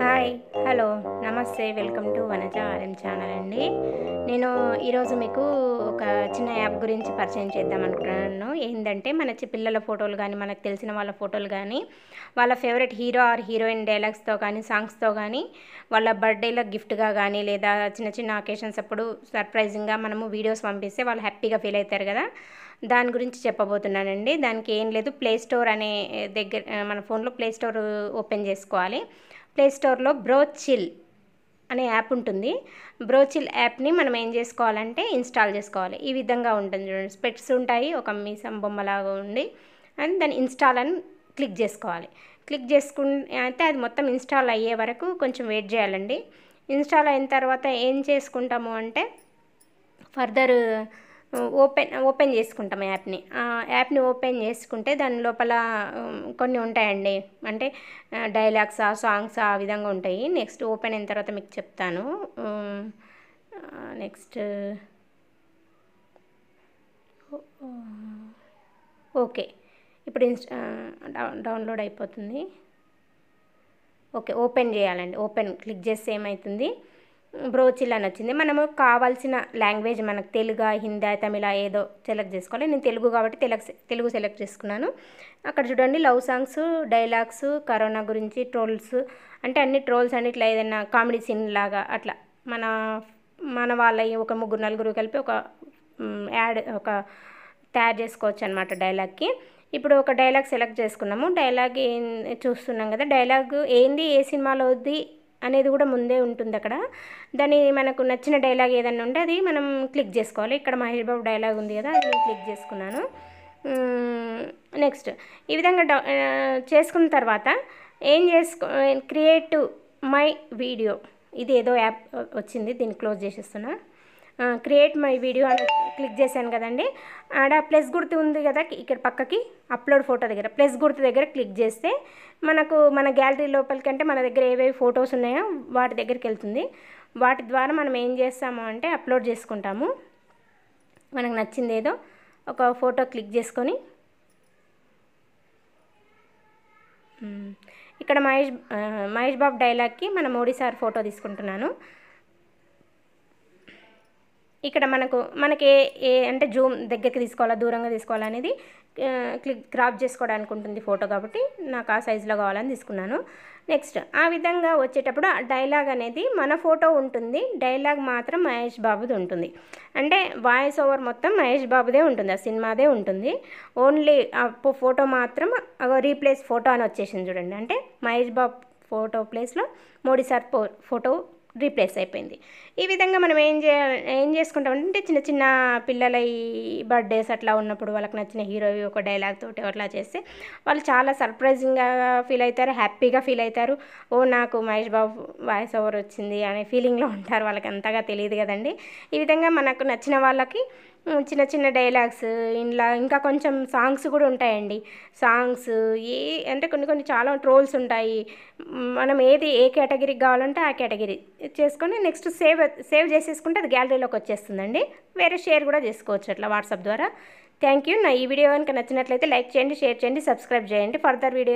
Hi hello నమస్తే welcome to Vanaja RM channel అండి. నేను ఈరోజు మీకు ఒక చిన్న యాప్ గురించి పరిచయం చేద్దాం అనుకుంటున్నాను ఏంటంటే మన పిల్లల ఫోటోలు కానీ మనకు తెలిసిన వాళ్ళ ఫోటోలు కానీ వాళ్ళ ఫేవరెట్ హీరో ఆర్ హీరోయిన్ డైలాగ్స్తో కానీ సాంగ్స్తో కానీ వాళ్ళ బర్త్డేలో గిఫ్ట్గా కానీ లేదా చిన్న చిన్న అకేషన్స్ అప్పుడు సర్ప్రైజింగ్గా మనము వీడియోస్ పంపిస్తే వాళ్ళు హ్యాపీగా ఫీల్ అవుతారు కదా. దాని గురించి చెప్పబోతున్నానండి. దానికి ఏం లేదు. ప్లే స్టోర్ అనే దగ్గర మన ఫోన్లో ప్లే స్టోర్ ఓపెన్ చేసుకోవాలి. ప్లే స్టోర్లో బ్రోచిల్ అనే యాప్ ఉంటుంది. బ్రోచిల్ యాప్ని మనం ఏం చేసుకోవాలంటే ఇన్స్టాల్ చేసుకోవాలి. ఈ విధంగా ఉంటుంది చూడండి. స్పెట్స్ ఉంటాయి. ఒక మీసం బొమ్మలాగా ఉండి అండ్ దాన్ని ఇన్స్టాల్ అని క్లిక్ చేసుకోవాలి. క్లిక్ చేసుకుంటే అయితే అది మొత్తం ఇన్స్టాల్ అయ్యే వరకు కొంచెం వెయిట్ చేయాలండి. ఇన్స్టాల్ అయిన తర్వాత ఏం చేసుకుంటాము అంటే ఫర్దర్ ఓపెన్ ఓపెన్ చేసుకుంటాం యాప్ని. యాప్ని ఓపెన్ చేసుకుంటే దాని లోపల కొన్ని ఉంటాయండి. అంటే డైలాగ్స్ ఆ సాంగ్స్ ఆ విధంగా ఉంటాయి. నెక్స్ట్ ఓపెన్ అయిన తర్వాత మీకు చెప్తాను. Next okay. ఇప్పుడు ఇన్స్టా డౌన్లోడ్ అయిపోతుంది. ఓకే ఓపెన్ చేయాలండి. ఓపెన్ క్లిక్ చేస్తే ఏమవుతుంది బ్రోచిల్ అని వచ్చింది మనము కావాల్సిన లాంగ్వేజ్ మనకు తెలుగు హిందీ తమిళ ఏదో సెలెక్ట్ చేసుకోవాలి. నేను తెలుగు కాబట్టి తెలుగు తెలుగు సెలెక్ట్ చేసుకున్నాను. అక్కడ చూడండి లవ్ సాంగ్స్ డైలాగ్స్ కరోనా గురించి ట్రోల్స్ అంటే అన్ని ట్రోల్స్ అని ఇట్లా ఏదైనా కామెడీ సీన్ లాగా అట్లా. మన మన వాళ్ళ ఒక ముగ్గురు నలుగురు కలిపి ఒక యాడ్ ఒక తయారు చేసుకోవచ్చు అనమాట డైలాగ్కి. ఇప్పుడు ఒక డైలాగ్ సెలెక్ట్ చేసుకున్నాము. డైలాగ్ ఏం చూస్తున్నాం కదా. డైలాగ్ ఏంది ఏ సినిమాలోది అనేది కూడా ముందే ఉంటుంది అక్కడ. దాని మనకు నచ్చిన డైలాగ్ ఏదైనా ఉంటే అది మనం క్లిక్ చేసుకోవాలి. ఇక్కడ మహేష్ బాబు డైలాగ్ ఉంది కదా అది నేను క్లిక్ చేసుకున్నాను. నెక్స్ట్. ఈ విధంగా డౌ చేసుకున్న తర్వాత ఏం చేసుకో క్రియేట్ మై వీడియో. ఇది ఏదో యాప్ వచ్చింది దీన్ని క్లోజ్ చేసేస్తున్నా. క్రియేట్ మై వీడియో అని క్లిక్ చేశాను కదండి. ఆడ ప్లస్ గుర్తు ఉంది కదా ఇక్కడ పక్కకి అప్లోడ్ ఫోటో దగ్గర. ప్లస్ గుర్తు దగ్గర క్లిక్ చేస్తే మనకు మన గ్యాలరీ లోపలికి అంటే మన దగ్గర ఏవేవి ఫొటోస్ ఉన్నాయో వాటి దగ్గరికి వెళ్తుంది. వాటి ద్వారా మనం ఏం చేస్తాము అంటే అప్లోడ్ చేసుకుంటాము. మనకు నచ్చింది ఏదో ఒక ఫోటో క్లిక్ చేసుకొని. ఇక్కడ మహేష్ మహేష్ బాబు డైలాగ్కి మన మోడీ సార్ ఫోటో తీసుకుంటున్నాను. ఇక్కడ మనకు మనకి ఏ ఏ అంటే జూమ్ దగ్గరికి తీసుకోవాలా దూరంగా తీసుకోవాలా అనేది క్లిక్ క్రాప్ చేసుకోవడానికి ఉంటుంది ఫోటో కాబట్టి నాకు ఆ సైజులో కావాలని తీసుకున్నాను. నెక్స్ట్ ఆ విధంగా వచ్చేటప్పుడు ఆ డైలాగ్ అనేది మన ఫోటో ఉంటుంది. డైలాగ్ మాత్రం మహేష్ బాబుది ఉంటుంది. అంటే వాయిస్ ఓవర్ మొత్తం మహేష్ బాబుదే ఉంటుంది. ఆ సినిమాదే ఉంటుంది. ఓన్లీ ఆ ఫోటో మాత్రం రీప్లేస్ ఫోటో అని వచ్చేసింది చూడండి. అంటే మహేష్ బాబు ఫోటో ప్లేస్లో మోడీ సార్ ఫోటో రీప్లేస్ అయిపోయింది. ఈ విధంగా మనం ఏం చే ఏం చేసుకుంటామంటే చిన్న చిన్న పిల్లల ఈ బర్త్డేస్ అట్లా ఉన్నప్పుడు వాళ్ళకి నచ్చిన హీరోవి ఒక డైలాగ్ తోటి అట్లా చేస్తే వాళ్ళు చాలా సర్ప్రైజింగ్గా ఫీల్ అవుతారు హ్యాపీగా ఫీల్ అవుతారు ఓ నాకు మహేష్ బాబు వాయిస్ ఓవర్ వచ్చింది అనే ఫీలింగ్లో ఉంటారు. వాళ్ళకి అంతగా తెలియదు కదండి. ఈ విధంగా మనకు నచ్చిన వాళ్ళకి చిన్న చిన్న డైలాగ్స్ ఇంట్లో ఇంకా కొంచెం సాంగ్స్ కూడా ఉంటాయండి. సాంగ్స్ ఏ అంటే కొన్ని కొన్ని చాలా ట్రోల్స్ ఉంటాయి. మనం ఏది ఏ కేటగిరీకి కావాలంటే ఆ కేటగిరీ చేసుకొని నెక్స్ట్ సేవ్ సేవ్ చేసేసుకుంటే అది గ్యాలరీలోకి వచ్చేస్తుందండి. వేరే షేర్ కూడా చేసుకోవచ్చు అట్లా వాట్సాప్ ద్వారా. Thank you. నా ఈ వీడియో కనుక నచ్చినట్లయితే లైక్ చేయండి షేర్ చేయండి సబ్స్క్రైబ్ చేయండి. Further video